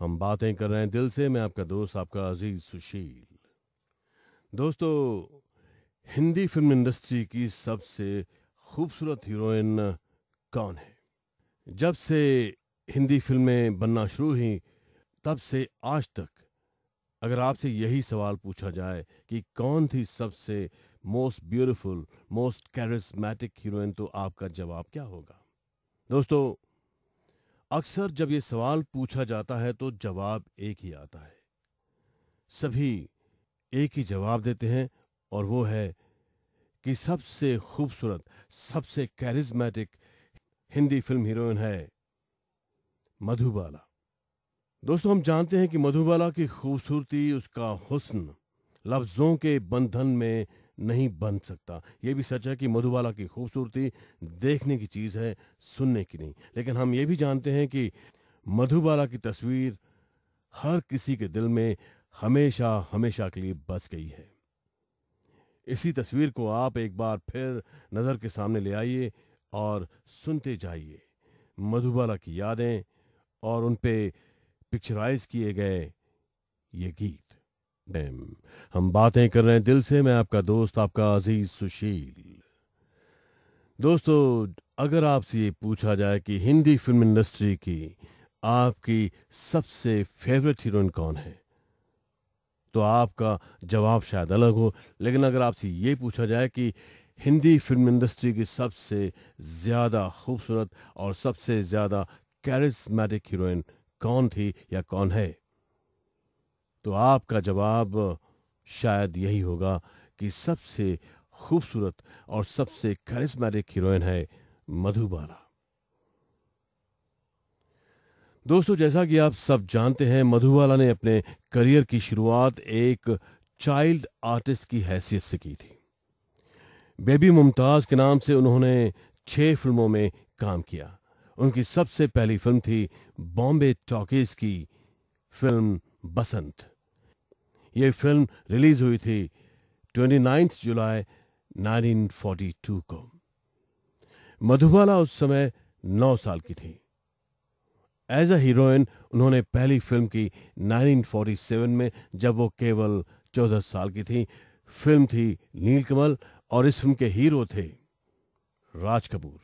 ہم باتیں کر رہے ہیں، دل سے میں آپ کا دوست، آپ کا عزیز سشیل۔ دوستو، ہندی فلم انڈسٹری کی سب سے خوبصورت ہیروئن کون ہے؟ جب سے ہندی فلمیں بننا شروع ہوئیں تب سے آج تک اگر آپ سے یہی سوال پوچھا جائے کہ کون تھی سب سے most beautiful most charismatic heroine, تو آپ کا جواب کیا ہوگا؟ دوستو اکثر جب یہ سوال پوچھا جاتا ہے تو جواب ایک ہی آتا ہے۔ سبھی ایک ہی جواب دیتے ہیں اور وہ ہے کہ سب سے خوبصورت، سب سے کیرزمیٹک ہندی فلم ہیروئن ہے مدھو بالا دوستو، ہم جانتے ہیں کہ مدھو بالا کی خوبصورتی، اس کا حسن، لفظوں کے بندھن میں نہیں بن سکتا۔ یہ بھی سچ ہے کہ مدھو بالا کی خوبصورتی دیکھنے کی چیز ہے، سننے کی نہیں۔ لیکن ہم یہ بھی جانتے ہیں کہ مدھو بالا کی تصویر ہر کسی کے دل میں ہمیشہ ہمیشہ کے لیے بس گئی ہے۔ اسی تصویر کو آپ ایک بار پھر نظر کے سامنے لے آئیے اور سنتے جائیے۔ مدھو بالا کی یادیں اور ان پہ پکچرائز کیے گئے یہ گیت۔ ہم باتیں کر رہے ہیں دل سے، میں آپ کا دوست، آپ کا عزیز سشیل۔ دوستو، اگر آپ سے یہ پوچھا جائے کہ ہندی فلم انڈسٹری کی آپ کی سب سے فیوریٹ ہیروئن کون ہے، تو آپ کا جواب شاید الگ ہو، لیکن اگر آپ سے یہ پوچھا جائے کہ ہندی فلم انڈسٹری کی سب سے زیادہ خوبصورت اور سب سے زیادہ کیرسمیٹک ہیروئن کون تھی یا کون ہے تو آپ کا جواب شاید یہی ہوگا کہ سب سے خوبصورت اور سب سے کیرسمیٹک ہیروئن ہے مدھو بالا۔ دوستو، جیسا کہ آپ سب جانتے ہیں، مدھو بالا نے اپنے کریئر کی شروعات ایک چائلڈ آرٹسٹ کی حیثیت سے کی تھی۔ بیبی ممتاز کے نام سے انہوں نے چھ فلموں میں کام کیا۔ ان کی سب سے پہلی فلم تھی بامبے ٹاکیز کی فلم بسنت۔ یہ فلم ریلیز ہوئی تھی twenty ninth July nineteen forty two کو۔ مدھوبالا اس سمے نو سال کی تھی۔ ایز اے ہیروئن انہوں نے پہلی فلم کی نائنٹین فورٹی سیون میں جب وہ کیول چودہ سال کی تھی، فلم تھی نیل کمل اور اس فلم کے ہیرو تھے راج کپور۔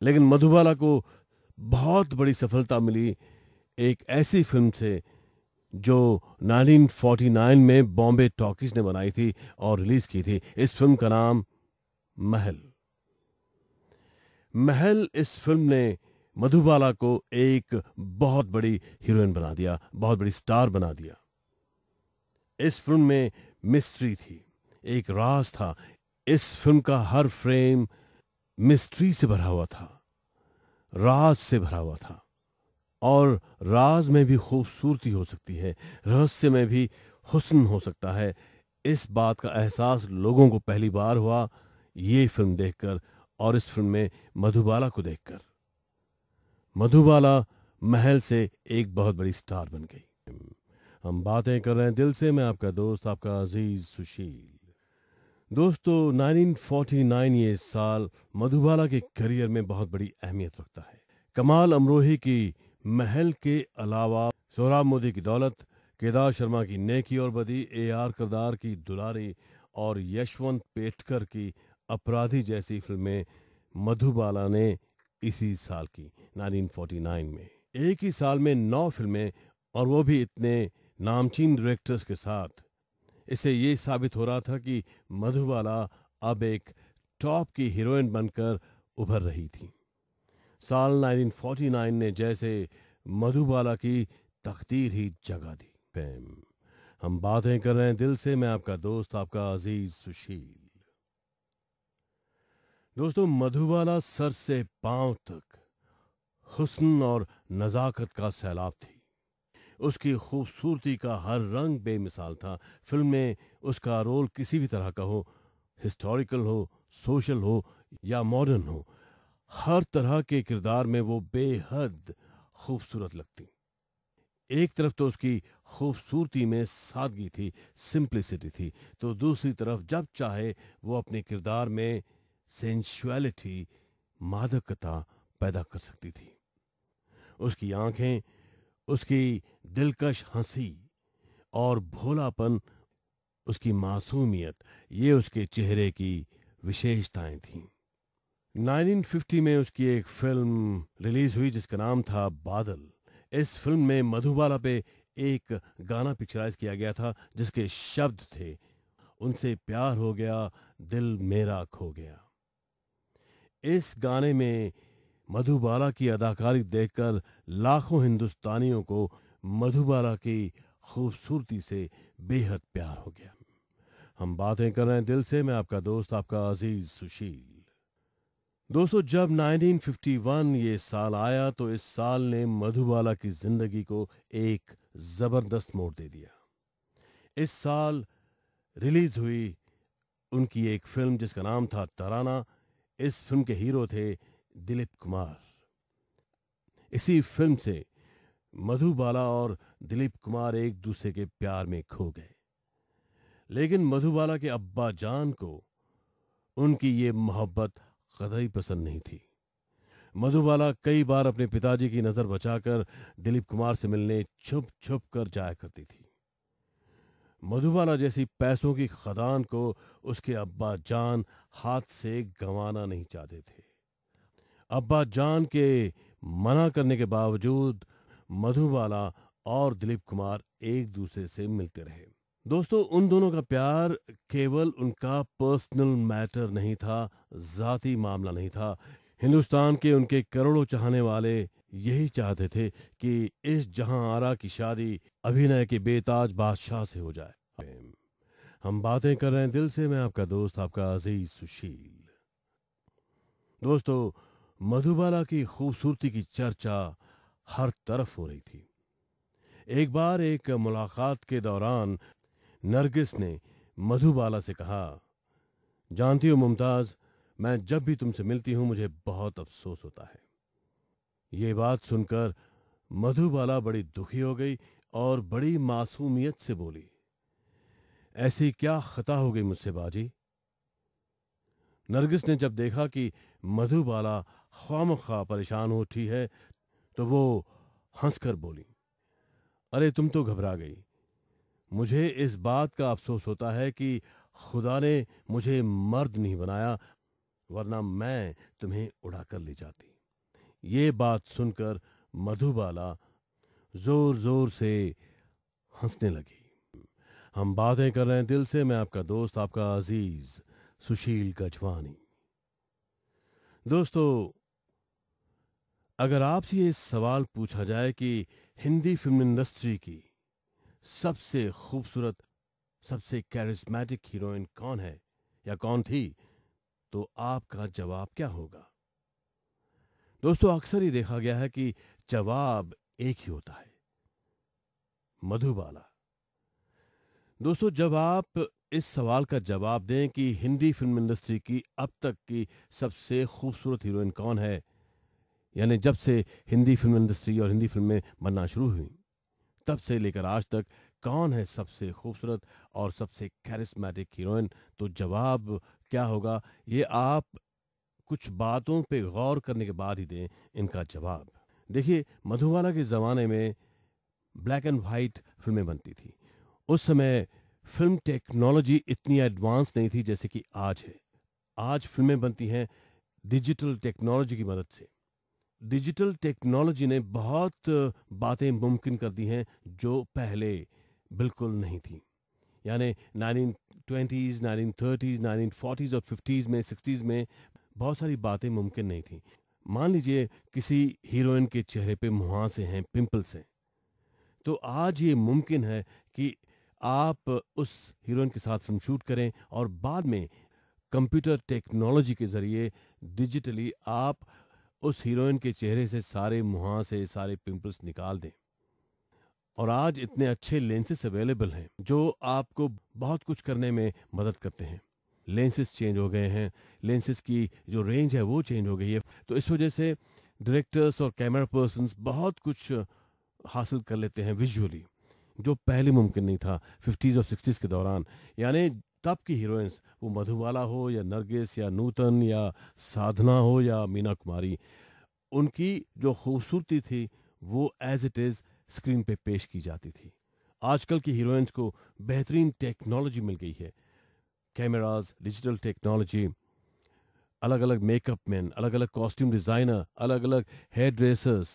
لیکن مدھوبالا کو بہت بڑی سفلتا ملی ایک ایسی فلم سے جو نائنٹین فورٹی نائن میں بامبے ٹاکیز نے بنائی تھی اور ریلیز کی تھی، اس فلم کا نام محل۔ محل اس فلم نے مدھو بالا کو ایک بہت بڑی ہیروئن بنا دیا، بہت بڑی سٹار بنا دیا۔ اس فلم میں مسٹری تھی، ایک راز تھا۔ اس فلم کا ہر فریم مسٹری سے بھرا ہوا تھا، راز سے بھرا ہوا تھا۔ اور راز میں بھی خوبصورتی ہو سکتی ہے، رہسیہ میں بھی حسن ہو سکتا ہے۔ اس بات کا احساس لوگوں کو پہلی بار ہوا، یہ فلم دیکھ کر اور اس فلم میں مدھوبالا کو دیکھ کر۔ مدھوبالا محل سے ایک بہت بڑی سٹار بن گئی۔ ہم باتیں کر رہے ہیں دل سے، میں آپ کا دوست، آپ کا عزیز سشیل۔ دوستو، نائنٹین فورٹی نائن یہ سال مدھوبالا کے کریئر میں بہت بڑی اہمیت رکھتا ہے۔ کمال امروہی کی محل کے علاوہ سوراب مودی کی دولت، کیدار شرما کی نیکی اور بدی، اے آر کردار کی دلاری اور یشونت پیٹکر کی اپرادھی جیسی فلمیں مدھو بالا نے اسی سال کی، نائنٹین فورٹی نائن میں۔ ایک ہی سال میں نو فلمیں اور وہ بھی اتنے نامچین ڈائریکٹرز کے ساتھ۔ اسے یہ ثابت ہو رہا تھا کہ مدھو بالا اب ایک ٹاپ کی ہیروئن بن کر ابھر رہی تھی سال 1949 نے جیسے مدھو بالا کی تقدیر ہی جگہ دی۔ پیم، ہم باتیں کر رہے ہیں دل سے، میں آپ کا دوست، آپ کا عزیز سشیل۔ دوستو مدھو بالا سر سے پاؤں تک حسن اور نزاکت کا سیلاب تھی۔ اس کی خوبصورتی کا ہر رنگ بے مثال تھا۔ فلم میں اس کا رول کسی بھی طرح کا ہو، ہسٹوریکل ہو، سوشل ہو یا ماڈرن ہو ہر طرح کے کردار میں وہ بے حد خوبصورت لگتی۔ ایک طرف تو اس کی خوبصورتی میں سادگی تھی، سمپلسٹی تھی، تو دوسری طرف جب چاہے وہ اپنے کردار میں سینشویلٹی مادکتا پیدا کر سکتی تھی۔ اس کی آنکھیں، اس کی دلکش ہنسی اور بھولاپن، اس کی معصومیت، یہ اس کے چہرے کی وشیشتائیں تھیں۔ نائنٹین ففٹی میں اس کی ایک فلم ریلیز ہوئی جس کا نام تھا بادل۔ اس فلم میں مدھو بالا پہ ایک گانا پکچرائز کیا گیا تھا جس کے شبد تھے۔ ان سے پیار ہو گیا، دل میرا کھو گیا۔ اس گانے میں مدھو بالا کی اداکاری دیکھ کر لاکھوں ہندوستانیوں کو مدھو بالا کی خوبصورتی سے بے حد پیار ہو گیا۔ ہم باتیں کر رہے ہیں دل سے، میں آپ کا دوست، آپ کا عزیز سشیل۔ دوستو، جب 1951 یہ سال آیا تو اس سال نے مدھو بالا کی زندگی کو ایک زبردست موڑ دے دیا۔ اس سال ریلیز ہوئی ان کی ایک فلم جس کا نام تھا ترانہ۔ اس فلم کے ہیرو تھے دلیپ کمار۔ اسی فلم سے مدھو بالا اور دلیپ کمار ایک دوسرے کے پیار میں کھو گئے۔ لیکن مدھو بالا کے ابا جان کو ان کی یہ محبت قدئی پسند نہیں تھی۔ مدھو بالا کئی بار اپنے پتا جی کی نظر بچا کر دلیپ کمار سے ملنے چھپ چھپ کر جایا کرتی تھی۔ مدھو بالا جیسی پیسوں کی خدان کو اس کے ابا جان ہاتھ سے گنوانا نہیں چاہتے تھے۔ ابا جان کے منع کرنے کے باوجود مدھو بالا اور دلیپ کمار ایک دوسرے سے ملتے رہے۔ دوستو، ان دونوں کا پیار کیول ان کا پرسنل میٹر نہیں تھا، ذاتی معاملہ نہیں تھا۔ ہندوستان کے ان کے کروڑوں چاہنے والے یہی چاہتے تھے کہ اس جہاں آرا کی شادی ابھی کے بے تاج بادشاہ سے ہو جائے۔ ہم باتیں کر رہے ہیں دل سے، میں آپ کا دوست، آپ کا عزیز سشیل۔ دوستو، مدھوبالا کی خوبصورتی کی چرچا ہر طرف ہو رہی تھی۔ ایک بار ایک ملاقات کے دوران نرگس نے مدھو بالا سے کہا، جانتی ہو ممتاز، میں جب بھی تم سے ملتی ہوں مجھے بہت افسوس ہوتا ہے. یہ بات سن کر مدھو بالا بڑی دکھی ہو گئی اور بڑی معصومیت سے بولی، ایسی کیا خطا ہو گئی مجھ سے باجی؟ نرگس نے جب دیکھا کہ مدھو بالا خواہ خواہ پریشان ہو اٹھی ہے تو وہ ہنس کر بولی، ارے، تم تو گھبرا گئی۔ مجھے اس بات کا افسوس ہوتا ہے کہ خدا نے مجھے مرد نہیں بنایا، ورنہ میں تمہیں اڑا کر لے جاتی۔ یہ بات سن کر مدھو بالا زور زور سے ہنسنے لگی۔ ہم باتیں کر رہے ہیں، دل سے میں آپ کا دوست، آپ کا عزیز سشیل گجوانی۔ دوستو، اگر آپ سے یہ سوال پوچھا جائے کہ ہندی فلم انڈسٹری کی سب سے خوبصورت، سب سے کیرسمیٹک ہیروئن کون ہے یا کون تھی؟ تو آپ کا جواب کیا ہوگا؟ دوستو، اکثر ہی دیکھا گیا ہے کہ جواب ایک ہی ہوتا ہے مدھو بالا دوستو، جب آپ اس سوال کا جواب دیں کہ ہندی فلم انڈسٹری کی اب تک کی سب سے خوبصورت ہیروئن کون ہے یعنی جب سے ہندی فلم انڈسٹری اور ہندی فلمیں بننا شروع ہوئیں تب سے لے کر آج تک کون ہے سب سے خوبصورت اور سب سے کیرسمیٹک ہیروئن؟ تو جواب کیا ہوگا؟ یہ آپ کچھ باتوں پہ غور کرنے کے بعد ہی دیں ان کا جواب۔ دیکھیے، مدھوالا کے زمانے میں بلیک اینڈ وائٹ فلمیں بنتی تھی اس سمے فلم ٹیکنالوجی اتنی ایڈوانس نہیں تھی جیسے کہ آج ہے۔ آج فلمیں بنتی ہیں ڈیجیٹل ٹیکنالوجی کی مدد سے۔ ڈیجیٹل ٹیکنالوجی نے بہت باتیں ممکن کر دی ہیں جو پہلے بالکل نہیں تھیں۔ یعنی nineteen twenties, nineteen thirties, nineteen forties اور ففٹیز میں، سکسٹیز میں بہت ساری باتیں ممکن نہیں تھیں۔ مان لیجیے کسی ہیروئن کے چہرے پہ مہاں ہیں پمپلس ہیں۔ تو آج یہ ممکن ہے کہ آپ اس ہیروئن کے ساتھ فلم شوٹ کریں اور بعد میں کمپیوٹر ٹیکنالوجی کے ذریعے ڈیجیٹلی آپ اس ہیروئن کے چہرے سے سارے مہاں سے سارے پمپلس نکال دیں۔ اور آج اتنے اچھے لینسز اویلیبل ہیں جو آپ کو بہت کچھ کرنے میں مدد کرتے ہیں۔ لینسز چینج ہو گئے ہیں، لینسز کی جو رینج ہے وہ چینج ہو گئی ہے۔ تو اس وجہ سے ڈائریکٹرس اور کیمرہ پرسنس بہت کچھ حاصل کر لیتے ہیں ویژولی، جو پہلے ممکن نہیں تھا۔ ففٹیز اور سکسٹیز کے دوران یعنی تب کی ہیروئنس وہ مدھو والا ہو یا نرگس یا نوتن یا سادھنا ہو یا مینا کماری، ان کی جو خوبصورتی تھی وہ ایز اٹ از اسکرین پہ پیش کی جاتی تھی۔ آج کل کی ہیروئنس کو بہترین ٹیکنالوجی مل گئی ہے۔ کیمراز، ڈیجیٹل ٹیکنالوجی، الگ الگ میک اپ مین، الگ الگ کاسٹیوم ڈیزائنر الگ الگ ہیئر ڈریسرس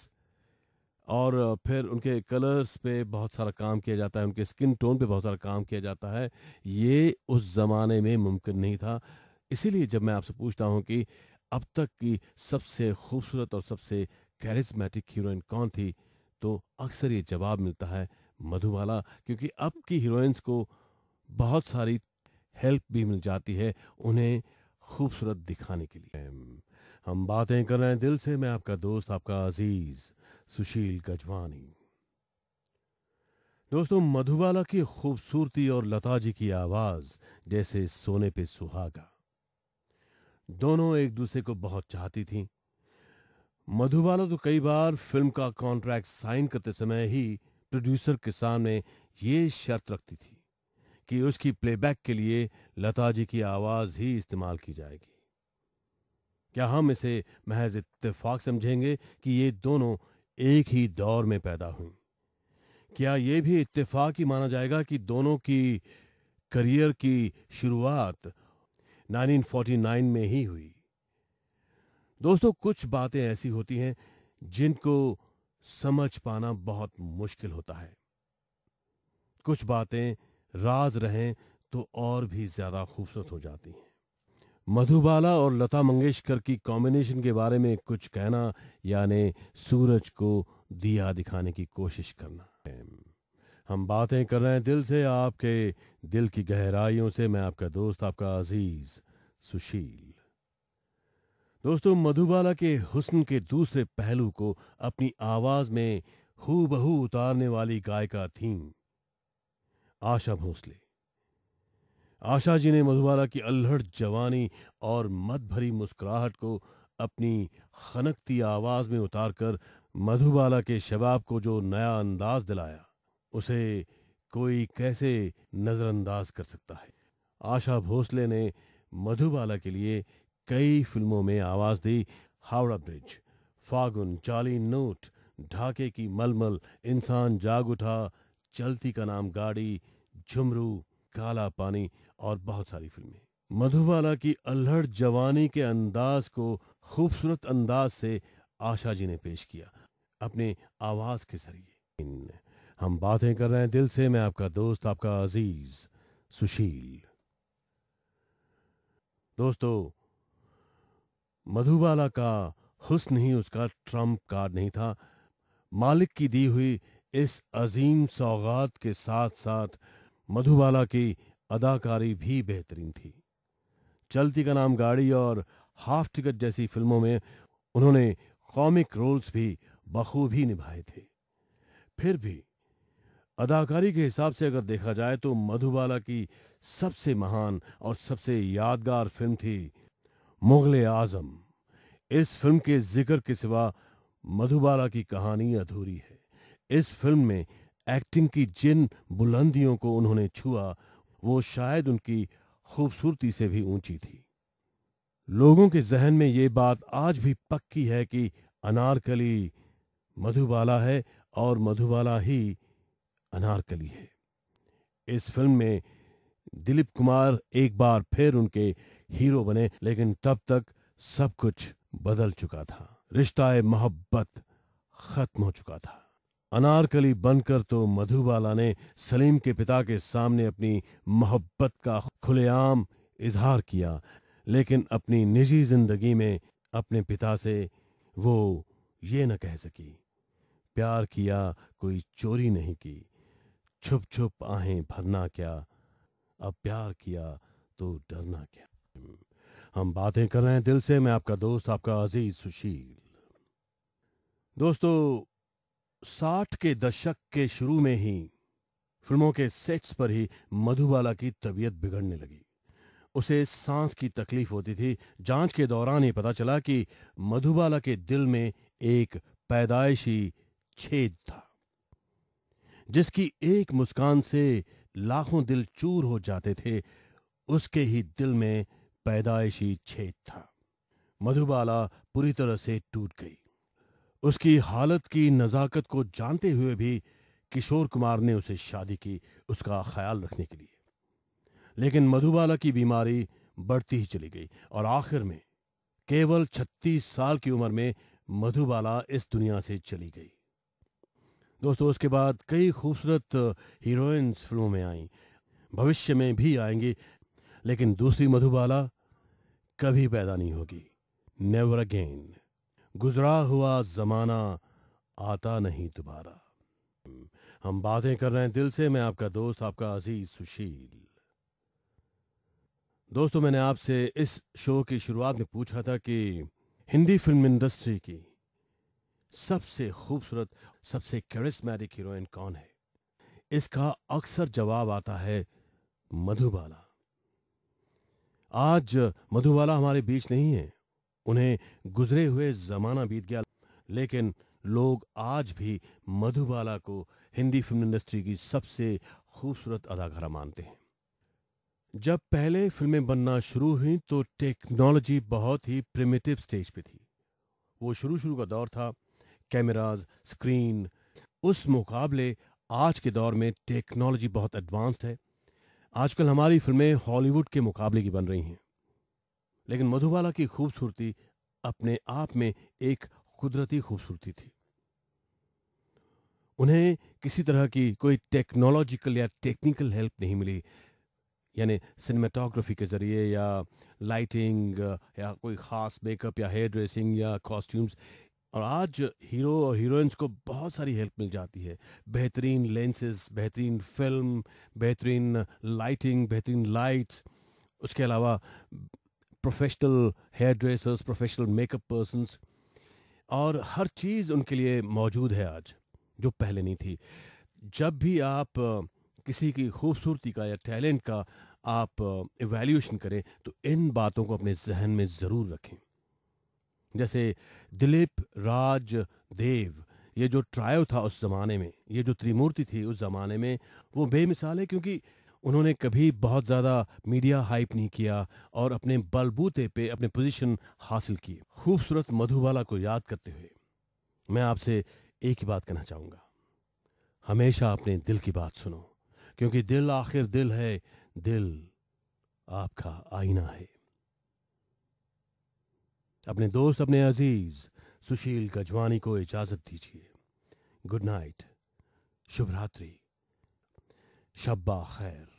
اور پھر ان کے کلرز پہ بہت سارا کام کیا جاتا ہے، ان کے اسکن ٹون پہ بہت سارا کام کیا جاتا ہے۔ یہ اس زمانے میں ممکن نہیں تھا۔ اسی لیے جب میں آپ سے پوچھتا ہوں کہ اب تک کی سب سے خوبصورت اور سب سے کیرزمیٹک ہیروئن کون تھی، تو اکثر یہ جواب ملتا ہے مدھو بالا کیونکہ اب کی ہیروئنس کو بہت ساری ہیلپ بھی مل جاتی ہے انہیں خوبصورت دکھانے کے لیے۔ ہم باتیں کر رہے ہیں، دل سے میں آپ کا دوست، آپ کا عزیز سشیل گجوانی۔ دوستوں مدھوبالا کی خوبصورتی اور لتا جی کی آواز جیسے سونے پہ سہاگا۔ دونوں ایک دوسرے کو بہت چاہتی تھیں۔ مدھوبالا تو کئی بار فلم کا کانٹریکٹ سائن کرتے سمے ہی پروڈیوسر کے سامنے یہ شرط رکھتی تھی کہ اس کی پلے بیک کے لیے لتا جی کی آواز ہی استعمال کی جائے گی۔ کیا ہم اسے محض اتفاق سمجھیں گے کہ یہ دونوں ایک ہی دور میں پیدا ہوئیں؟ کیا یہ بھی اتفاق ہی مانا جائے گا کہ دونوں کی کریئر کی شروعات نائنٹین فورٹی نائن میں ہی ہوئی؟ دوستو، کچھ باتیں ایسی ہوتی ہیں جن کو سمجھ پانا بہت مشکل ہوتا ہے۔ کچھ باتیں راز رہیں تو اور بھی زیادہ خوبصورت ہو جاتی ہیں۔ مدھو بالا اور لتا منگیشکر کی کمبینیشن کے بارے میں کچھ کہنا یعنی سورج کو دیا دکھانے کی کوشش کرنا۔ ہم باتیں کر رہے ہیں دل سے، آپ کے دل کی گہرائیوں سے۔ میں آپ کا دوست، آپ کا عزیز سشیل۔ دوستو مدھو بالا کے حسن کے دوسرے پہلو کو اپنی آواز میں ہو بہو اتارنے والی گائکا تھیں آشا بھونسلے۔ آشا جی نے مدھوالا کی الہڑ جوانی اور مت بھری مسکراہٹ کو اپنی خنکتی آواز میں اتار کر مدھوبالا کے شباب کو جو نیا انداز دلایا، اسے کوئی کیسے نظر انداز کر سکتا ہے؟ آشا بھوسلے نے مدھوبالا کے لیے کئی فلموں میں آواز دی ہاوڑا برج، فاگن، چالی نوٹ، ڈھاکے کی ململ، انسان جاگ اٹھا، چلتی کا نام گاڑی، جھمرو کالا پانی اور بہت ساری فلمیں۔ مدھوبالا کی الہڑ جوانی کے انداز کو خوبصورت انداز سے آشا جی نے پیش کیا اپنے آواز کے ذریعے۔ ہم باتیں کر رہے ہیں دل سے، میں آپ کا دوست، آپ کا عزیز سشیل۔ دوستو، مدھوبالا کا حسن ہی اس کا ٹرمپ کارڈ نہیں تھا۔ مالک کی دی ہوئی اس عظیم سوغات کے ساتھ ساتھ مدھوبالا کی اداکاری بھی بہترین تھی۔ چلتی کا نام گاڑی اور ہاف ٹکٹ جیسی فلموں میں انہوں نے کامک رولز بھی بخوبی نبھائے تھے۔ پھر بھی اداکاری کے حساب سے اگر دیکھا جائے تو مدھوبالا کی سب سے مہان اور سب سے یادگار فلم تھی مغل اعظم۔ اس فلم کے ذکر کے سوا مدھوبالا کی کہانی ادھوری ہے۔ اس فلم میں ایکٹنگ کی جن بلندیوں کو انہوں نے چھوا، وہ شاید ان کی خوبصورتی سے بھی اونچی تھی۔ لوگوں کے ذہن میں یہ بات آج بھی پکی ہے کہ انارکلی مدھوبالا ہے اور مدھوبالا ہی انارکلی ہے۔ اس فلم میں دلیپ کمار ایک بار پھر ان کے ہیرو بنے، لیکن تب تک سب کچھ بدل چکا تھا۔ رشتہ محبت ختم ہو چکا تھا۔ انارکلی بن کر تو مدھو بالا نے سلیم کے پتا کے سامنے اپنی محبت کا کھلے عام اظہار کیا، لیکن اپنی نجی زندگی میں اپنے پتا سے وہ یہ نہ کہہ سکی۔ پیار کیا کوئی چوری نہیں کی۔ چھپ چھپ آہیں بھرنا کیا۔ اب پیار کیا تو ڈرنا کیا۔ ہم باتیں کر رہے ہیں دل سے، میں آپ کا دوست، آپ کا عزیز سشیل۔ دوستو ساٹھ کے دشک کے شروع میں ہی فلموں کے سیٹس پر ہی مدھوبالا کی طبیعت بگڑنے لگی۔ اسے سانس کی تکلیف ہوتی تھی۔ جانچ کے دوران یہ پتا چلا کہ مدھوبالا کے دل میں ایک پیدائشی چھید تھا، جس کی ایک مسکان سے لاکھوں دل چور ہو جاتے تھے۔ اس کے ہی دل میں پیدائشی چھید تھا۔ مدھوبالا پوری طرح سے ٹوٹ گئی۔ اس کی حالت کی نزاکت کو جانتے ہوئے بھی کشور کمار نے اسے شادی کی اس کا خیال رکھنے کے لیے۔ لیکن مدھوبالا کی بیماری بڑھتی ہی چلی گئی اور آخر میں کیول چھتیس سال کی عمر میں مدھوبالا اس دنیا سے چلی گئی۔ دوستو، اس کے بعد کئی خوبصورت ہیروئنس فلموں میں آئیں، بھوشیہ میں بھی آئیں گی، لیکن دوسری مدھوبالا کبھی پیدا نہیں ہوگی۔ نیور اگین گزرا ہوا زمانہ آتا نہیں دوبارہ۔ ہم باتیں کر رہے ہیں، دل سے میں آپ کا دوست، آپ کا عزیز سشیل۔ دوستو، میں نے آپ سے اس شو کی شروعات میں پوچھا تھا کہ ہندی فلم انڈسٹری کی سب سے خوبصورت، سب سے کیرسمیٹک ہیروئن کون ہے؟ اس کا اکثر جواب آتا ہے مدھوبالا آج مدھوبالا ہمارے بیچ نہیں ہے انہیں گزرے ہوئے زمانہ بیت گیا، لیکن لوگ آج بھی مدھوبالا کو ہندی فلم انڈسٹری کی سب سے خوبصورت اداکارہ مانتے ہیں۔ جب پہلے فلمیں بننا شروع ہوئیں تو ٹیکنالوجی بہت ہی پریمیٹو سٹیج پہ تھی۔ وہ شروع شروع کا دور تھا کیمراز سکرین اس مقابلے آج کے دور میں ٹیکنالوجی بہت ایڈوانسڈ ہے۔ آج کل ہماری فلمیں ہالی ووڈ کے مقابلے کی بن رہی ہیں۔ لیکن مدھوبالا کی خوبصورتی اپنے آپ میں ایک قدرتی خوبصورتی تھی۔ انہیں کسی طرح کی کوئی ٹیکنالوجیکل یا ٹیکنیکل ہیلپ نہیں ملی۔ یعنی سنیمیٹوگرافی کے ذریعے یا لائٹنگ یا کوئی خاص میک اپ یا ہیئر ڈریسنگ یا کاسٹیومز اور آج ہیرو اور ہیروئنس کو بہت ساری ہیلپ مل جاتی ہے۔ بہترین لینسز بہترین فلم بہترین لائٹنگ بہترین لائٹس اس کے علاوہ professional hair dressers professional make up persons اور ہر چیز ان کے لیے موجود ہے آج، جو پہلے نہیں تھی۔ جب بھی آپ کسی کی خوبصورتی کا یا ٹیلنٹ کا آپ ایویلیوشن کریں، تو ان باتوں کو اپنے ذہن میں ضرور رکھیں۔ جیسے دلیپ راج دیو، یہ جو ٹرائیو تھا اس زمانے میں، یہ جو تریمورتی تھی اس زمانے میں، وہ بے مثال ہے کیونکہ انہوں نے کبھی بہت زیادہ میڈیا ہائپ نہیں کیا اور اپنے بلبوتے پہ اپنے پوزیشن حاصل کی۔ خوبصورت مدھوبالا کو یاد کرتے ہوئے میں آپ سے ایک ہی بات کہنا چاہوں گا۔ ہمیشہ اپنے دل کی بات سنو، کیونکہ دل آخر دل ہے، دل آپ کا آئینہ ہے۔ اپنے دوست، اپنے عزیز سشیل گجوانی کو اجازت دیجیے۔ گڈ نائٹ، شبھ راتری شبہ خیر۔